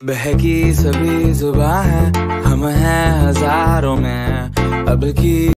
बहकी सभी जुबा है हम हैं हज़ारों में अब की